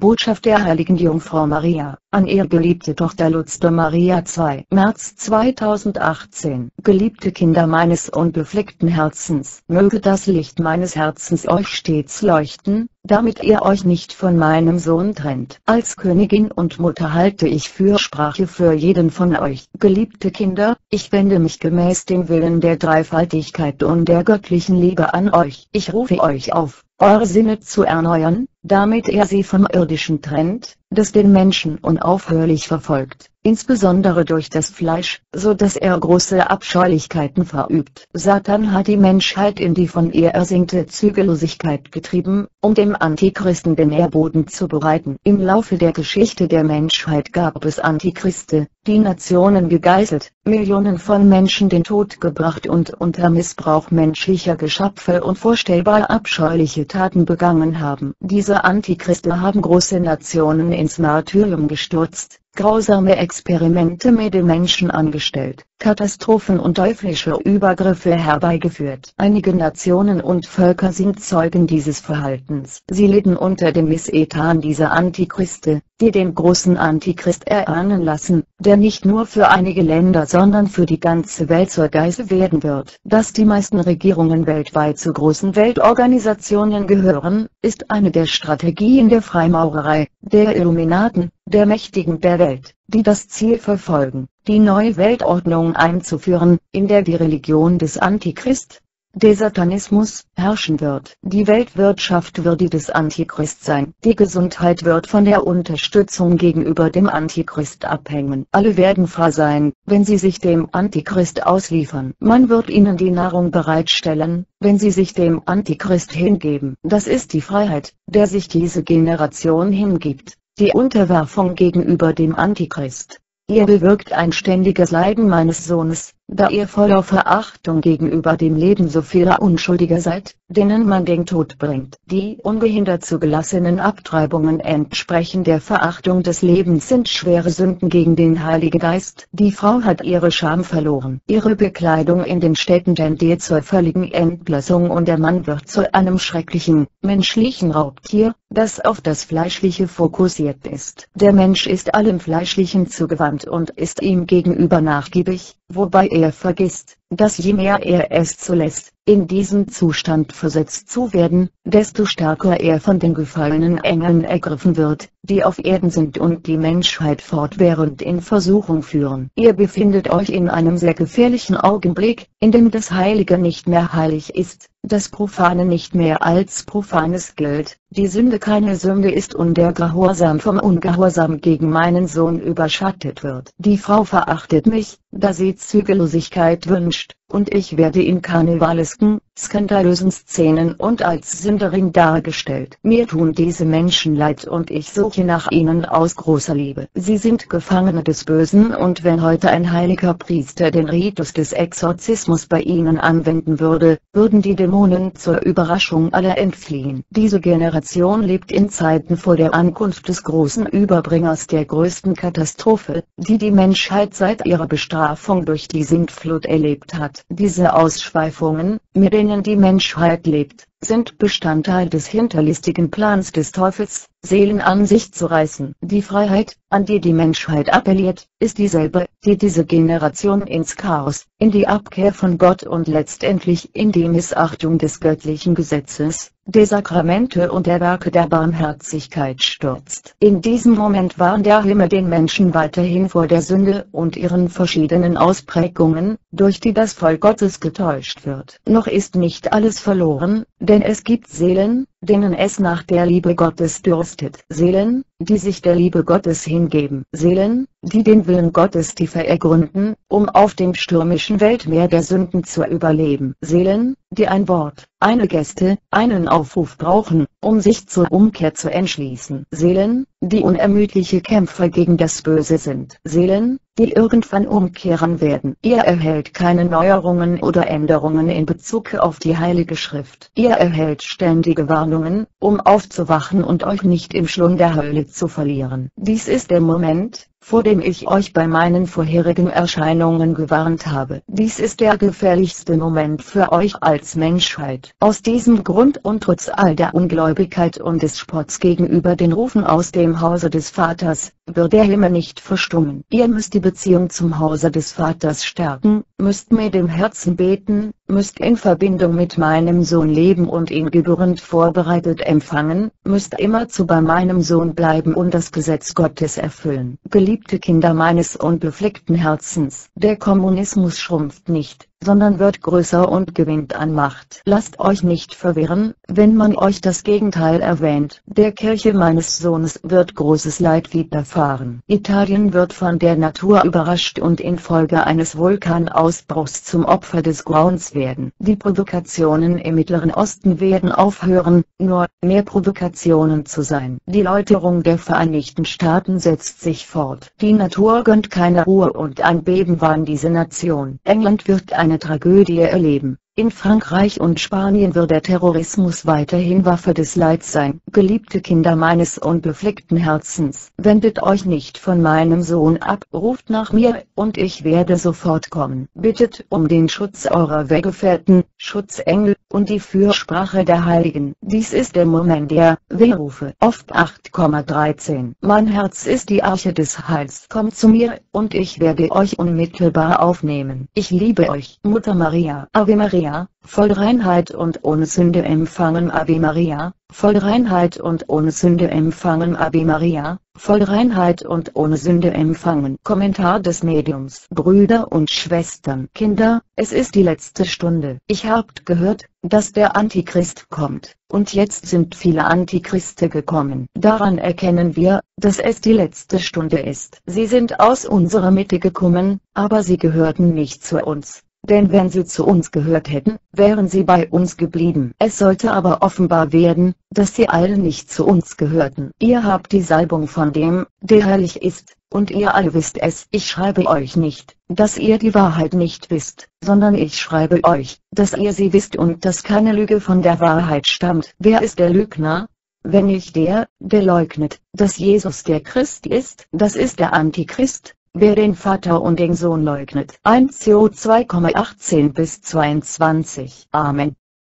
Botschaft der heiligen Jungfrau Maria, an ihr geliebte Tochter Lutz Maria 2. März 2018 Geliebte Kinder meines unbefleckten Herzens, möge das Licht meines Herzens euch stets leuchten, damit ihr euch nicht von meinem Sohn trennt. Als Königin und Mutter halte ich Fürsprache für jeden von euch. Geliebte Kinder, ich wende mich gemäß dem Willen der Dreifaltigkeit und der göttlichen Liebe an euch. Ich rufe euch auf, eure Sinne zu erneuern, damit er sie vom Irdischen trennt, das den Menschen unaufhörlich verfolgt, insbesondere durch das Fleisch, so dass er große Abscheulichkeiten verübt. Satan hat die Menschheit in die von ihr ersehnte Zügellosigkeit getrieben, um dem Antichristen den Nährboden zu bereiten. Im Laufe der Geschichte der Menschheit gab es Antichriste, die Nationen gegeißelt, Millionen von Menschen den Tod gebracht und unter Missbrauch menschlicher Geschöpfe unvorstellbar abscheuliche Taten begangen haben. Diese Antichristen haben große Nationen ins Martyrium gestürzt, grausame Experimente mit den Menschen angestellt, Katastrophen und teuflische Übergriffe herbeigeführt. Einige Nationen und Völker sind Zeugen dieses Verhaltens. Sie litten unter dem Missetan dieser Antichriste, die den großen Antichrist erahnen lassen, der nicht nur für einige Länder sondern für die ganze Welt zur Geise werden wird. Dass die meisten Regierungen weltweit zu großen Weltorganisationen gehören, ist eine der Strategien der Freimaurerei, der Illuminaten, der Mächtigen der Welt, die das Ziel verfolgen, die neue Weltordnung einzuführen, in der die Religion des Antichrist, der Satanismus, herrschen wird. Die Weltwirtschaft wird die des Antichrist sein. Die Gesundheit wird von der Unterstützung gegenüber dem Antichrist abhängen. Alle werden frei sein, wenn sie sich dem Antichrist ausliefern. Man wird ihnen die Nahrung bereitstellen, wenn sie sich dem Antichrist hingeben. Das ist die Freiheit, der sich diese Generation hingibt. Die Unterwerfung gegenüber dem Antichrist. Ihr bewirkt ein ständiges Leiden meines Sohnes, da ihr voller Verachtung gegenüber dem Leben so vieler Unschuldiger seid, denen man den Tod bringt. Die ungehindert zugelassenen Abtreibungen entsprechen der Verachtung des Lebens sind schwere Sünden gegen den Heiligen Geist. Die Frau hat ihre Scham verloren. Ihre Bekleidung in den Städten tendiert zur völligen Entlassung und der Mann wird zu einem schrecklichen, menschlichen Raubtier, das auf das Fleischliche fokussiert ist. Der Mensch ist allem Fleischlichen zugewandt und ist ihm gegenüber nachgiebig, wobei er vergisst, dass je mehr er es zulässt, in diesen Zustand versetzt zu werden, desto stärker er von den gefallenen Engeln ergriffen wird, die auf Erden sind und die Menschheit fortwährend in Versuchung führen. Ihr befindet euch in einem sehr gefährlichen Augenblick, in dem das Heilige nicht mehr heilig ist, das Profane nicht mehr als Profanes gilt, die Sünde keine Sünde ist und der Gehorsam vom Ungehorsam gegen meinen Sohn überschattet wird. Die Frau verachtet mich, da sie Zügellosigkeit wünscht, und ich werde in karnevalesken, skandalösen Szenen und als Sünderin dargestellt. Mir tun diese Menschen leid und ich suche nach ihnen aus großer Liebe. Sie sind Gefangene des Bösen und wenn heute ein heiliger Priester den Ritus des Exorzismus bei ihnen anwenden würde, würden die Dämonen zur Überraschung aller entfliehen. Diese Generation lebt in Zeiten vor der Ankunft des großen Überbringers der größten Katastrophe, die die Menschheit seit ihrer Bestrafung durch die Sintflut erlebt hat. Diese Ausschweifungen, mit denen denen die Menschheit lebt, sind Bestandteil des hinterlistigen Plans des Teufels, Seelen an sich zu reißen. Die Freiheit, an die die Menschheit appelliert, ist dieselbe, die diese Generation ins Chaos, in die Abkehr von Gott und letztendlich in die Missachtung des göttlichen Gesetzes, der Sakramente und der Werke der Barmherzigkeit stürzt. In diesem Moment warnt der Himmel den Menschen weiterhin vor der Sünde und ihren verschiedenen Ausprägungen, durch die das Volk Gottes getäuscht wird. Noch ist nicht alles verloren, denn es gibt Seelen, denen es nach der Liebe Gottes dürstet. Seelen, die sich der Liebe Gottes hingeben. Seelen, die den Willen Gottes tiefer ergründen, um auf dem stürmischen Weltmeer der Sünden zu überleben. Seelen, die ein Wort, eine Gäste, einen Aufruf brauchen, um sich zur Umkehr zu entschließen. Seelen, die unermüdliche Kämpfer gegen das Böse sind. Seelen, die irgendwann umkehren werden. Ihr erhält keine Neuerungen oder Änderungen in Bezug auf die Heilige Schrift. Ihr erhält ständige Warnungen, um aufzuwachen und euch nicht im Schlund der Hölle zu verlieren. Dies ist der Moment, vor dem ich euch bei meinen vorherigen Erscheinungen gewarnt habe. Dies ist der gefährlichste Moment für euch als Menschheit. Aus diesem Grund und trotz all der Ungläubigkeit und des Spotts gegenüber den Rufen aus dem Hause des Vaters, wird der Himmel nicht verstummen. Ihr müsst die Beziehung zum Hause des Vaters stärken, müsst mit dem Herzen beten, müsst in Verbindung mit meinem Sohn leben und ihn gebührend vorbereitet empfangen, müsst immerzu bei meinem Sohn bleiben und das Gesetz Gottes erfüllen. Geliebte Kinder meines unbefleckten Herzens, der Kommunismus schrumpft nicht, sondern wird größer und gewinnt an Macht. Lasst euch nicht verwirren, wenn man euch das Gegenteil erwähnt. Der Kirche meines Sohnes wird großes Leid widerfahren. Italien wird von der Natur überrascht und infolge eines Vulkanausbruchs zum Opfer des Grauens werden. Die Provokationen im Mittleren Osten werden aufhören, nur mehr Provokationen zu sein. Die Läuterung der Vereinigten Staaten setzt sich fort. Die Natur gönnt keine Ruhe und ein Beben war diese Nation. England wird ein eine Tragödie erleben. In Frankreich und Spanien wird der Terrorismus weiterhin Waffe des Leids sein. Geliebte Kinder meines unbefleckten Herzens, wendet euch nicht von meinem Sohn ab, ruft nach mir, und ich werde sofort kommen. Bittet um den Schutz eurer Weggefährten, Schutzengel, und die Fürsprache der Heiligen. Dies ist der Moment der Wehrufe. Oft 8,13 Mein Herz ist die Arche des Heils. Kommt zu mir, und ich werde euch unmittelbar aufnehmen. Ich liebe euch. Mutter Maria, Ave Maria. Maria, voll Reinheit und ohne Sünde empfangen Ave Maria, voll Reinheit und ohne Sünde empfangen Ave Maria, voll Reinheit und ohne Sünde empfangen. Kommentar des Mediums. Brüder und Schwestern, Kinder, es ist die letzte Stunde. Ich habt gehört, dass der Antichrist kommt, und jetzt sind viele Antichriste gekommen. Daran erkennen wir, dass es die letzte Stunde ist. Sie sind aus unserer Mitte gekommen, aber sie gehörten nicht zu uns denn wenn sie zu uns gehört hätten, wären sie bei uns geblieben. Es sollte aber offenbar werden, dass sie alle nicht zu uns gehörten. Ihr habt die Salbung von dem, der herrlich ist, und ihr alle wisst es. Ich schreibe euch nicht, dass ihr die Wahrheit nicht wisst, sondern ich schreibe euch, dass ihr sie wisst und dass keine Lüge von der Wahrheit stammt. Wer ist der Lügner? Wenn nicht der, der leugnet, dass Jesus der Christ ist, das ist der Antichrist, Wer den Vater und den Sohn leugnet. 1 CO 2,18 bis 22. Amen.